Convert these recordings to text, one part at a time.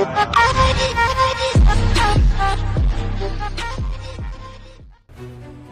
Ha ha ha ha!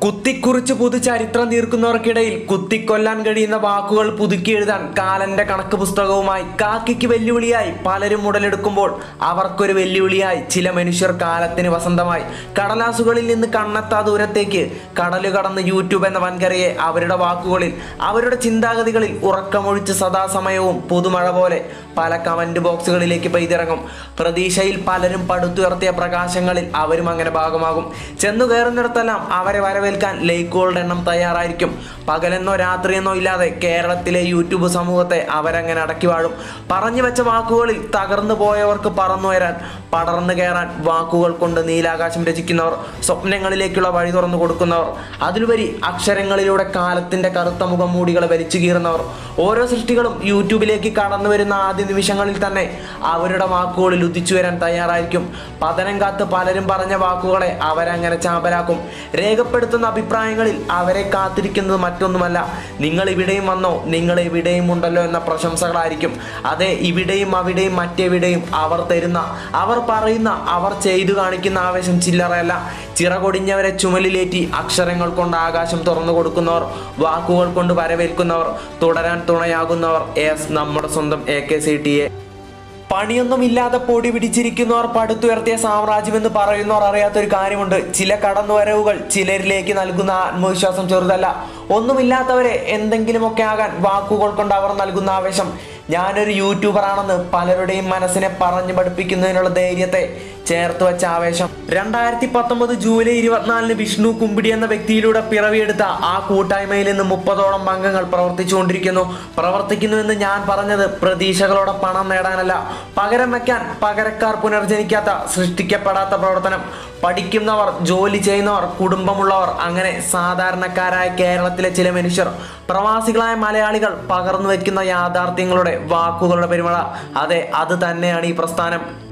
കുത്തിക്കുറിച്ച് പുതുചരിത്രം തീർക്കുന്നവർക്കിടയിൽ കുത്തിക്കൊല്ലാൻ കഴിയുന്ന വാക്കുകൾ പുതുക്കി എഴുതാൻ കാലന്റെ കണക്ക് പുസ്തകവുമായി കാക്കിക്ക് വെല്ലുവിളിയായി പലരും ഉടലെടുക്കുമ്പോൾ അവർക്കൊരു വെല്ലുവിളിയായി ചില മനുഷ്യർ കാലത്തിന് വസന്തമായി കടലാസുകളിൽ നിന്ന് കണ്ണെത്താ ദൂരത്തേക്ക് കടലു കടന്ന് യൂട്യൂബ് എന്ന വൻകരയെ അവരുടെ വാക്കുകളിൽ അവരുടെ ചിന്താഗതികളിൽ ഉറക്കമൊഴിച്ച് സദാസമയവും പുതുമഴ പോലെ പല കമന്റ് ബോക്സുകളിലേക്ക് പെയ്തിറങ്ങും. പ്രതീക്ഷയിൽ പലരും പടുത്തുയർത്തിയ പ്രകാശങ്ങളിൽ അവരും അങ്ങനെ ഭാഗമാകും. ചെന്നു കയറുന്നിടത്തെല്ലാം അവരെ വരവേൽക്കാൻ ലൈക്കുകളുടെ എണ്ണം തയ്യാറായിരിക്കും. പകലെന്നോ രാത്രിയെന്നോ ഇല്ലാതെ കേരളത്തിലെ യൂട്യൂബ് സമൂഹത്തെ അവരങ്ങനെ അടക്കി വാഴും. പറഞ്ഞു വെച്ച വാക്കുകളിൽ തകർന്നു പോയവർക്ക് പറന്നുയരാൻ പടർന്നു കയറാൻ വാക്കുകൾ കൊണ്ട് നീലാകാശം രചിക്കുന്നവർ സ്വപ്നങ്ങളിലേക്കുള്ള വഴി തുറന്നു കൊടുക്കുന്നവർ അതിലുപരി അക്ഷരങ്ങളിലൂടെ കാലത്തിന്റെ കറുത്ത മുഖം മൂടികളെ വലിച്ചു കീറുന്നവർ ഓരോ സൃഷ്ടികളും യൂട്യൂബിലേക്ക് കടന്നു വരുന്ന ആദ്യ നിമിഷങ്ങളിൽ തന്നെ അവരുടെ വാക്കുകളിൽ ഉദിച്ചു വരാൻ തയ്യാറായിരിക്കും. പതനം കാത്ത് പലരും പറഞ്ഞ വാക്കുകളെ അവരങ്ങനെ ചാമ്പലാക്കും. രേഖപ്പെടുത്തുന്ന അഭിപ്രായങ്ങളിൽ അവരെ കാത്തിരിക്കുന്നത് മറ്റൊന്നുമല്ല. നിങ്ങൾ ഇവിടെയും വന്നോ? നിങ്ങൾ എവിടെയും ഉണ്ടല്ലോ എന്ന പ്രശംസകളായിരിക്കും. അതെ ഇവിടെയും അവിടെയും മറ്റെവിടെയും അവർ തരുന്ന അവർ പറയുന്ന അവർ ചെയ്തു കാണിക്കുന്ന ആവേശം ചില്ലറയല്ല. ചിറകൊടിഞ്ഞവരെ ചുമലിലേറ്റി അക്ഷരങ്ങൾ കൊണ്ട് ആകാശം തുറന്നു കൊടുക്കുന്നവർ വാക്കുകൾ കൊണ്ട് വരവേൽക്കുന്നവർ തുടരാൻ തുണയാകുന്നവർ. എസ് നമ്മുടെ സ്വന്തം A K C T A പണിയൊന്നുമില്ലാതെ പൊടി പിടിച്ചിരിക്കുന്നവർ പടുത്തുയർത്തിയ സാമ്രാജ്യമെന്ന് പറയുന്നവർ അറിയാത്തൊരു കാര്യമുണ്ട്. ചില കടന്നുവരവുകൾ ചിലരിലേക്ക് നൽകുന്ന ആത്മവിശ്വാസം ചെറുതല്ല. ഒന്നുമില്ലാത്തവരെ എന്തെങ്കിലുമൊക്കെ ആകാൻ വാക്കുകൾ കൊണ്ട് അവർ നൽകുന്ന ആവേശം. ഞാനൊരു യൂട്യൂബർ ആണെന്ന് പലരുടെയും മനസ്സിനെ പറഞ്ഞു പഠിപ്പിക്കുന്നതിനുള്ള ധൈര്യത്തെ ചേർത്ത് വെച്ച ആവേശം. രണ്ടായിരത്തി പത്തൊമ്പത് ജൂലൈ ഇരുപത്തിനാലിന് വിഷ്ണു കുമ്പിടി എന്ന വ്യക്തിയിലൂടെ പിറവിയെടുത്ത ആ കൂട്ടായ്മയിൽ നിന്ന് മുപ്പതോളം അംഗങ്ങൾ പ്രവർത്തിച്ചുകൊണ്ടിരിക്കുന്നു. പ്രവർത്തിക്കുന്നു എന്ന് ഞാൻ പറഞ്ഞത് പ്രതീക്ഷകളോടെ പണം നേടാനല്ല. പകരം വെക്കാൻ പകരക്കാർ പുനർജനിക്കാത്ത സൃഷ്ടിക്കപ്പെടാത്ത പ്രവർത്തനം. പഠിക്കുന്നവർ ജോലി ചെയ്യുന്നവർ കുടുംബമുള്ളവർ അങ്ങനെ സാധാരണക്കാരായ കേരളത്തിലെ ചില മനുഷ്യർ പ്രവാസികളായ മലയാളികൾ പകർന്നു വയ്ക്കുന്ന യാഥാർത്ഥ്യങ്ങളുടെ വാക്കുകളുടെ പെരുമഴ അതെ അത് തന്നെയാണ് ഈ പ്രസ്ഥാനം.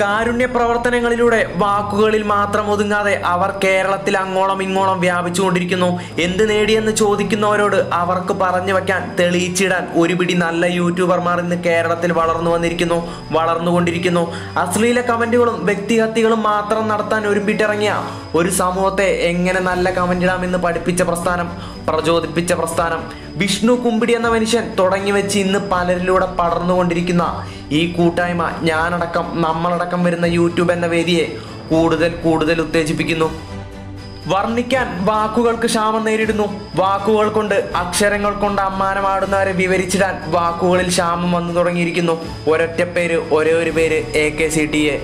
കാരുണ്യ പ്രവർത്തനങ്ങളിലൂടെ വാക്കുകളിൽ മാത്രം ഒതുങ്ങാതെ അവർ കേരളത്തിൽ അങ്ങോളം ഇങ്ങോളം വ്യാപിച്ചുകൊണ്ടിരിക്കുന്നു. എന്ത് നേടിയെന്ന് ചോദിക്കുന്നവരോട് അവർക്ക് പറഞ്ഞു വെക്കാൻ തെളിയിച്ചിടാൻ ഒരു പിടി നല്ല യൂട്യൂബർമാർ ഇന്ന് കേരളത്തിൽ വളർന്നു വന്നിരിക്കുന്നു വളർന്നുകൊണ്ടിരിക്കുന്നു അശ്ലീല കമന്റുകളും വ്യക്തിഹത്യകളും മാത്രം നടത്താൻ ഒരുമ്പിട്ടിറങ്ങിയ ഒരു സമൂഹത്തെ എങ്ങനെ നല്ല കമന്റ് ഇടാമെന്ന് പഠിപ്പിച്ച പ്രസ്ഥാനം പ്രചോദിപ്പിച്ച പ്രസ്ഥാനം. വിഷ്ണു കുമ്പിടി എന്ന മനുഷ്യൻ തുടങ്ങി വെച്ച് ഇന്ന് പലരിലൂടെ പടർന്നുകൊണ്ടിരിക്കുന്ന ഈ കൂട്ടായ്മ ഞാനടക്കം നമ്മളടക്കം വരുന്ന യൂട്യൂബ് എന്ന വേദിയെ കൂടുതൽ കൂടുതൽ ഉത്തേജിപ്പിക്കുന്നു. വർണിക്കാൻ വാക്കുകൾക്ക് ക്ഷാമം നേരിടുന്നു. വാക്കുകൾ കൊണ്ട് അക്ഷരങ്ങൾ കൊണ്ട് അമ്മാനമാടുന്നവരെ വിവരിച്ചിടാൻ വാക്കുകളിൽ ക്ഷാമം വന്നു തുടങ്ങിയിരിക്കുന്നു. ഒരൊറ്റ പേര് ഒരേ ഒരു പേര് A K C T A